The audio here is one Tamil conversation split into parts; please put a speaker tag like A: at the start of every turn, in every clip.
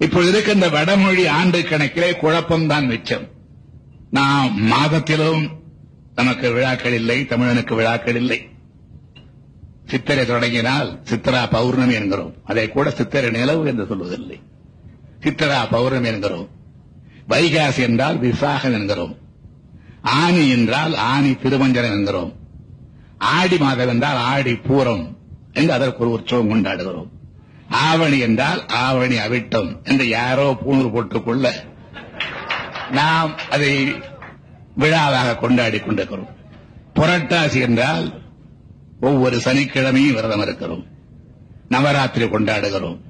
A: இப்பொழுது இருக்கின்ற வடமொழி ஆண்டு கணக்கிலே குழப்பம்தான் மிச்சம். நாம் மாதத்திலும் நமக்கு விழாக்கள் இல்லை தமிழனுக்கு விழாக்கள் இல்லை. சித்திரை தொடங்கினால் சித்திரா பௌர்ணமி என்கிறோம். அதை கூட சித்திரை நிலவு என்று சொல்வதில்லை. சித்திரா பௌர்ணமி என்கிறோம். வைகாசி என்றால் விசாகம் என்கிறோம். ஆனி என்றால் ஆனி திருமஞ்சனம் என்கிறோம். ஆடி மாதம் என்றால் ஆடி பூரம் என்று அதற்கு ஒரு உற்சவம் கொண்டாடுகிறோம். ஆவணி என்றால் ஆவணி அவிட்டம் என்று யாரோ பூணூர் போட்டுக்கொள்ள நாம் அதை விழாவாக கொண்டாடி கொண்டிருக்கிறோம். புரட்டாசி என்றால் ஒவ்வொரு சனிக்கிழமையும் விரதம் இருக்கிறோம். நவராத்திரி கொண்டாடுகிறோம்.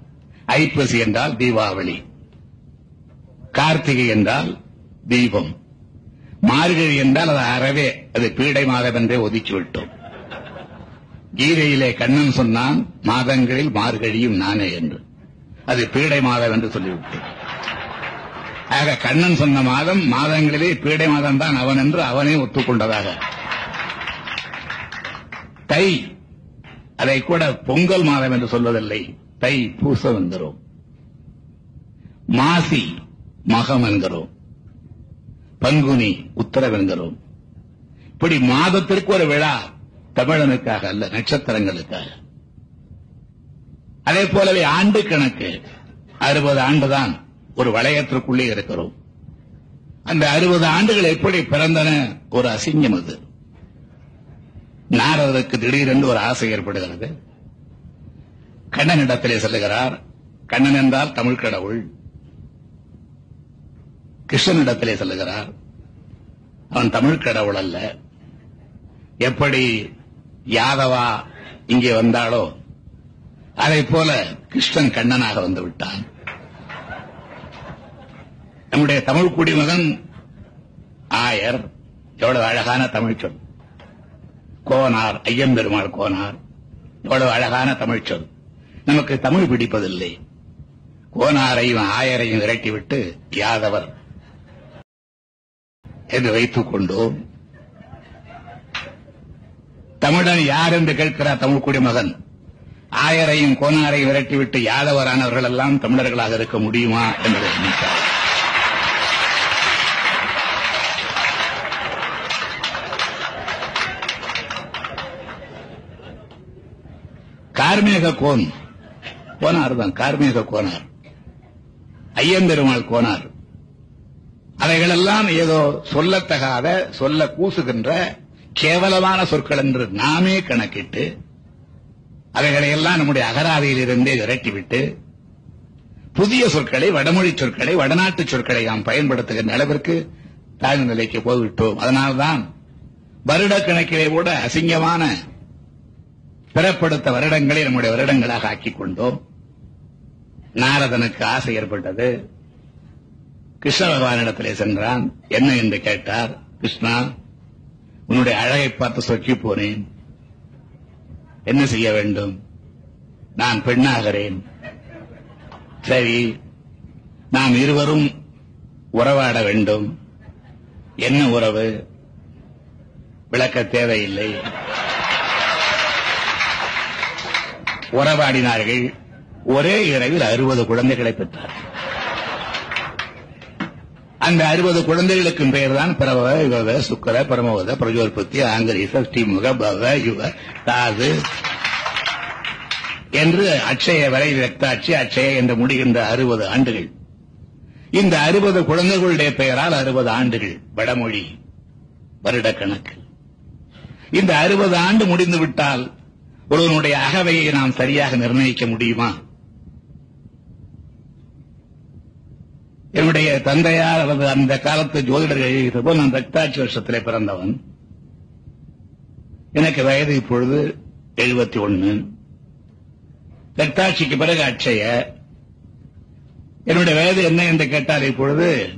A: ஐப்பசி என்றால் தீபாவளி. கார்த்திகை என்றால் தீபம். மார்கழி என்றால் அது அறவே அது பீடை மாதம் என்றே ஒதுக்கிவிட்டோம் கீதையிலே கண்ணன் சொன்னான் மாதங்களில் மார்கழியும் நானே என்று. அது பீடை மாதம் என்று சொல்லிவிட்டேன் ஆக கண்ணன் சொன்ன மாதம் மாதங்களிலே பீடை மாதம் தான் அவன் என்று அவனே ஒத்துக்கொண்டதாக. தை அதை கூட பொங்கல் மாதம் என்று சொல்வதில்லை. தை பூசம் என்கிறோம். மாசி மகம் என்கிறோம். பங்குனி உத்தரவு என்கிறோம். இப்படி மாதத்திற்கு ஒரு விழா. தமிழனுக்காக அல்ல நட்சத்திரங்களுக்காக. அதே போலவே ஆண்டு கணக்கு. அறுபது ஆண்டுதான் ஒரு வளையத்திற்குள்ளே இருக்கிறோம். அந்த அறுபது ஆண்டுகள் எப்படி பிறந்தன? ஒரு அசிங்கம் அது. நாரதருக்கு திடீரென்று ஒரு ஆசை ஏற்படுகிறது. கண்ணனிடத்திலே செல்லுகிறார். கண்ணன் என்றால் தமிழ் கடவுள். கிருஷ்ணனிடத்திலே செல்லுகிறார். அவன் தமிழ் கடவுள் அல்ல. எப்படி யாதவா இங்கே வந்தாளோ? அதை போல கிருஷ்ணன் கண்ணனாக வந்து விட்டான். நம்முடைய தமிழ் குடிமகன் ஆயர் எவ்வளவு அழகான தமிழ் சொல். கோனார் ஐயம்பெருமாள் கோனார் எவ்வளவு அழகான தமிழ் சொல். நமக்கு தமிழ் பிடிப்பதில்லை. கோனாரையும் ஆயரையும் விரட்டிவிட்டு யாதவர் என்று வைத்துக் கொண்டோம். தமிழன் யார் என்று கேட்கிறார் தமிழ் குடிமகன் ஆயரையும் கோனாரையும் விரட்டிவிட்டு யாதவரானவர்கள் எல்லாம் தமிழர்களாக இருக்க முடியுமா என்பதை நினைத்தார். கார்மேக கோன் கோனார் தான் கார்மேக கோனார். ஐயம்பெருமாள் கோனார். அவைகளெல்லாம் ஏதோ சொல்லத்தகாத சொல்ல கூசுகின்ற கேவலமான சொற்கள் என்று நாமே கணக்கிட்டு அவைகளை எல்லாம் நம்முடைய அகராதியிலிருந்தே விரட்டிவிட்டு புதிய சொற்களை வடமொழி சொற்களை வடநாட்டு சொற்களை நாம் பயன்படுத்துகின்ற அளவிற்கு தாழ்ந்த நிலைக்கு போய்விட்டோம். அதனால்தான் வருட கணக்கிலே கூட அசிங்கமான பிறப்படுத்த வருடங்களை நம்முடைய வருடங்களாக ஆக்கிக் கொண்டோம். நாரதனுக்கு ஆசை ஏற்பட்டது. கிருஷ்ண பகவானிடத்திலே சென்றான். என்ன? என்று கேட்டார். கிருஷ்ணா உன்னுடைய அழகை பார்த்து சொக்கி போனேன் என்ன செய்ய வேண்டும்? நான் பெண்ணாகிறேன். சரி நாம் இருவரும் உறவாட வேண்டும். என்ன உறவு? விளக்க தேவையில்லை. உறவாடினார்கள். ஒரே இரவில் அறுபது குழந்தைகளை பெற்றார் அந்த அறுபது குழந்தைகளுக்கும் பெயர் தான் பிரபவ யுவ சுக்கர பரமவத பிரஜோற்பத்தி ஆங்கரீச ஸ்ரீமுக பவ யுவ தாது என்று அட்சய வரை ரத்தாட்சி அட்சய என்று முடிகின்ற அறுபது ஆண்டுகள். இந்த அறுபது குழந்தைகளுடைய பெயரால் அறுபது ஆண்டுகள். வடமொழி வருடக்கணக்கு. இந்த அறுபது ஆண்டு முடிந்து விட்டால் ஒருவனுடைய அகவையை நாம் சரியாக நிர்ணயிக்க முடியுமா? என்னுடைய தந்தையார் அல்லது அந்த காலத்து ஜோதிடர்கள் எழுதிய போல் நான் தட்டாட்சி வருஷத்திலே பிறந்தவன். எனக்கு வயது இப்பொழுது எழுபத்தி ஒன்னு தட்டாட்சிக்கு பிறகு அட்சய. என்னுடைய வயது என்ன என்று கேட்டால் இப்பொழுது